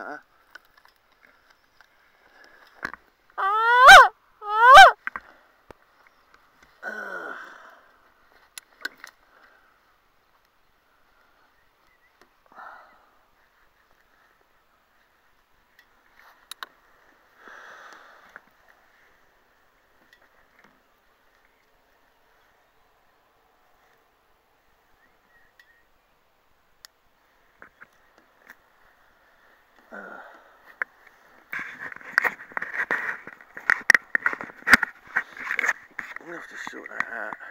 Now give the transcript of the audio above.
Uh-uh. I'm gonna have